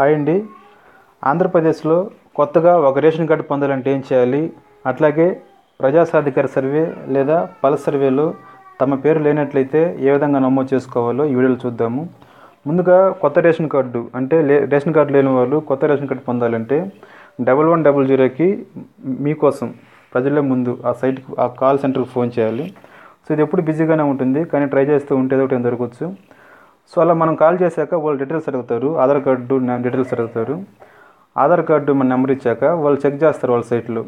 Hi అండి. ఆంధ్రప్రదేశ్లో కొత్తగా ఒక రేషన్ కార్డు పొందాలంటే ఏం చేయాలి? అట్లాగే ప్రజాసాధికార సర్వే లేదా పల్స్ సర్వేలో తమ పేరు లేనట్లయితే ఏ విధంగా నమోదు చేసుకోవాలో ఈ వీడియోలో చూద్దాము. ముందుగా కొత్త రేషన్ కార్డు అంటే లే రేషన్ కార్డు లేని వాళ్ళు కొత్త రేషన్ కార్డు పొందాలంటే డబల్ వన్ డబల్ జీరోకి మీకోసం ప్రజల ముందు ఆ సైట్కి ఆ కాల్ సెంటర్కి ఫోన్ చేయాలి. సో ఇది ఎప్పుడు బిజీగానే ఉంటుంది కానీ ట్రై చేస్తూ ఉంటే ఒకటి దొరకవచ్చు. సో అలా మనం కాల్ చేశాక వాళ్ళు డీటెయిల్స్ అడుగుతారు ఆధార్ కార్డు డీటెయిల్స్ అడుగుతారు. ఆధార్ కార్డు మన నెంబర్ ఇచ్చాక వాళ్ళు చెక్ చేస్తారు వాళ్ళ సైట్లో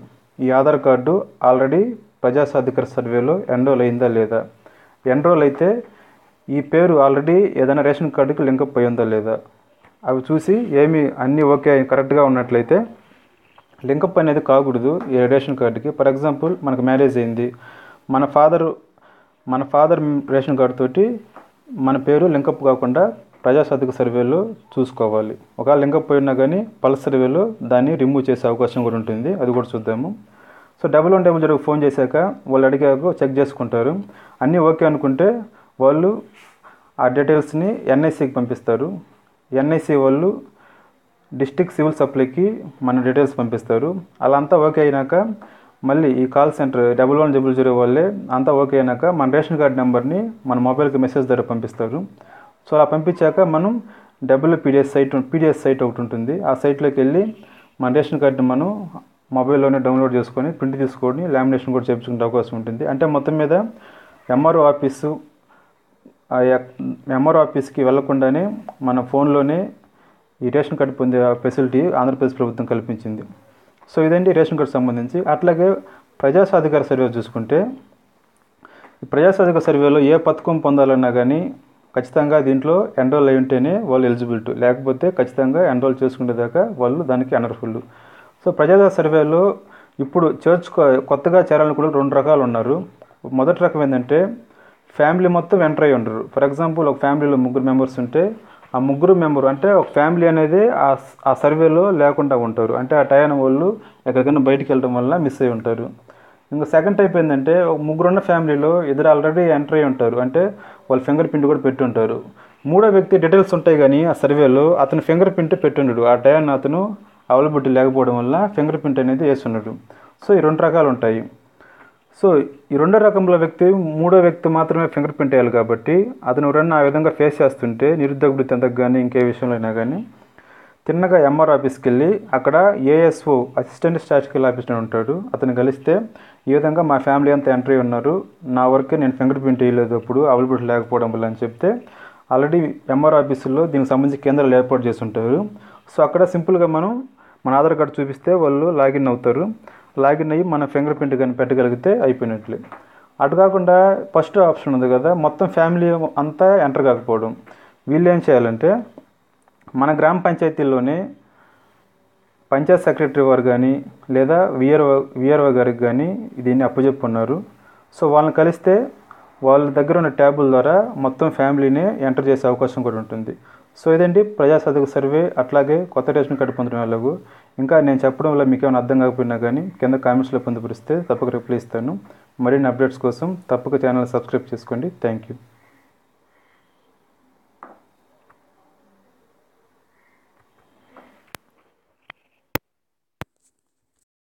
ఈ ఆధార్ కార్డు ఆల్రెడీ ప్రజాసాధికార సర్వేలో ఎన్రోల్ అయిందా లేదా? ఎన్రోల్ అయితే ఈ పేరు ఆల్రెడీ ఏదైనా రేషన్ కార్డుకి లింక్ అయి ఉందా లేదా? అవి చూసి ఏమి అన్నీ ఓకే కరెక్ట్గా ఉన్నట్లయితే లింకప్ అనేది కాకూడదు ఈ రేషన్ కార్డుకి. ఫర్ ఎగ్జాంపుల్ మనకు మ్యారేజ్ అయింది మన ఫాదర్ మన ఫాదర్ రేషన్ కార్డు తోటి మన పేరు లింకప్ కాకుండా ప్రజాసాధిక సర్వేలో చూసుకోవాలి. ఒకవేళ లింకప్ పోయినా కానీ పల్స్ సర్వేలో దాన్ని రిమూవ్ చేసే అవకాశం కూడా ఉంటుంది. అది కూడా చూద్దాము. సో డబుల్ వన్ డబుల్ జీరోకి ఫోన్ చేశాక వాళ్ళు అడిగాక చెక్ చేసుకుంటారు. అన్నీ ఓకే అనుకుంటే వాళ్ళు ఆ డీటెయిల్స్ని ఎన్ఐసికి పంపిస్తారు. ఎన్ఐసి వాళ్ళు డిస్టిక్ సివిల్ సప్లైకి మన డీటెయిల్స్ పంపిస్తారు. అలా అంతా ఓకే అయినాక మళ్ళీ ఈ call centre double one double zero వాళ్ళే అంతా ఓకే అయినాక మన రేషన్ కార్డ్ నెంబర్ని మన మొబైల్కి మెసేజ్ ద్వారా పంపిస్తారు. సో అలా పంపించాక మనం డబ్ల్యూపీడిఎస్ సైట్ పీడిఎస్ సైట్ ఒకటి ఉంటుంది. ఆ సైట్లోకి వెళ్ళి మన రేషన్ కార్డుని మనం మొబైల్లోనే డౌన్లోడ్ చేసుకొని ప్రింట్ తీసుకొని లామినేషన్ కూడా చేయించుకునే అవకాశం ఉంటుంది. అంటే మొత్తం మీద ఎంఆర్ఓ ఆఫీసు ఆ ఎంఆర్ఓ ఆఫీస్కి వెళ్ళకుండానే మన ఫోన్లోనే ఈ రేషన్ కార్డు పొందే ఫెసిలిటీ ఆంధ్రప్రదేశ్ ప్రభుత్వం కల్పించింది. సో ఇదండి రేషన్ కార్డు సంబంధించి. అట్లాగే ప్రజాసాధికార సర్వే చూసుకుంటే ఈ ప్రజాసాధికార సర్వేలో ఏ పథకం పొందాలన్నా కానీ ఖచ్చితంగా దీంట్లో ఎన్రోల్ అయి ఉంటేనే వాళ్ళు ఎలిజిబిలిటీ. లేకపోతే ఖచ్చితంగా ఎన్రోల్ చేసుకునేదాకా వాళ్ళు దానికి అనర్ఫుల్ సో ప్రజాసాధికార సర్వేలో ఇప్పుడు చేర్చుకో కొత్తగా చేరాలని కూడా రెండు రకాలు ఉన్నారు. మొదటి రకం ఏంటంటే ఫ్యామిలీ మొత్తం ఎంటర్ అయి ఉండరు. ఫర్ ఎగ్జాంపుల్ ఒక ఫ్యామిలీలో ముగ్గురు మెంబర్స్ ఉంటే ఆ ముగ్గురు మెంబర్ అంటే ఒక ఫ్యామిలీ అనేది ఆ ఆ సర్వేలో లేకుండా ఉంటారు. అంటే ఆ టైం వాళ్ళు ఎక్కడికైనా బయటికి వెళ్ళడం వల్ల మిస్ అయి ఉంటారు. ఇంకా సెకండ్ టైప్ ఏంటంటే ఒక ముగ్గురున్న ఫ్యామిలీలో ఇద్దరు ఆల్రెడీ ఎంటర్ అయి ఉంటారు. అంటే వాళ్ళ ఫింగర్ ప్రింట్ కూడా పెట్టి ఉంటారు. మూడో వ్యక్తి డీటెయిల్స్ ఉంటాయి కానీ ఆ సర్వేలో అతను ఫింగర్ ప్రింట్ పెట్టుండడు ఆ టయాన్ని అతను అవైలబిలిటీ లేకపోవడం వల్ల ఫింగర్ ప్రింట్ అనేది వేస్తున్నాడు సో ఈ రెండు రకాలు ఉంటాయి. సో ఈ రెండో రకంలో వ్యక్తి మూడో వ్యక్తి మాత్రమే ఫింగర్ ప్రింట్ వేయాలి కాబట్టి అతను ఎవరన్నా ఆ విధంగా ఫేస్ చేస్తుంటే నిరుద్యోగ వృత్తి కానీ ఇంకే విషయంలో అయినా కానీ తిన్నగా ఎంఆర్ ఆఫీస్కి వెళ్ళి అక్కడ ఏఎస్ఓ అసిస్టెంట్ స్టాటిస్టికల్ ఆఫీసర్ ఉంటాడు. అతను కలిస్తే ఈ విధంగా మా ఫ్యామిలీ అంతా ఎంట్రీ ఉన్నారు. నా వరకే నేను ఫింగర్ ప్రింట్ వేయలేదు అప్పుడు అవైలబిలిటీ లేకపోవడం వల్ల అని చెప్తే ఆల్రెడీ ఎంఆర్ ఆఫీసులో దీనికి సంబంధించి కేంద్రాలు ఏర్పాటు చేసి ఉంటారు. సో అక్కడ సింపుల్గా మనం మన ఆధార్ కార్డు చూపిస్తే వాళ్ళు లాగిన్ అవుతారు. లాగిన్ అయ్యి మన ఫింగర్ ప్రింట్ కానీ పెట్టగలిగితే అయిపోయినట్లే. అటు కాకుండా ఫస్ట్ ఆప్షన్ ఉంది కదా మొత్తం ఫ్యామిలీ అంతా ఎంటర్ కాకపోవడం. వీళ్ళు ఏం చేయాలంటే మన గ్రామ పంచాయతీల్లోనే పంచాయత్ సెక్రటరీ వారు కానీ లేదా విఆర్ఓ విఆర్ఓ గారికి కానీ దీన్ని అప్పచెప్పున్నారు సో వాళ్ళని కలిస్తే వాళ్ళ దగ్గర ఉన్న ట్యాబుల ద్వారా మొత్తం ఫ్యామిలీని ఎంటర్ చేసే అవకాశం కూడా ఉంటుంది. సో ఇదండి ప్రజాసాధక సర్వే అట్లాగే కొత్త రేషన్ కార్డు పొందడం వాళ్ళకు. ఇంకా నేను చెప్పడం వల్ల మీకు ఏమైనా అర్థం కాకపోయినా కానీ కింద కామెంట్స్లో పొందుపరిస్తే తప్పక రిప్లై ఇస్తాను. మరిన్ని అప్డేట్స్ కోసం తప్పక ఛానల్ సబ్స్క్రైబ్ చేసుకోండి. Thank you.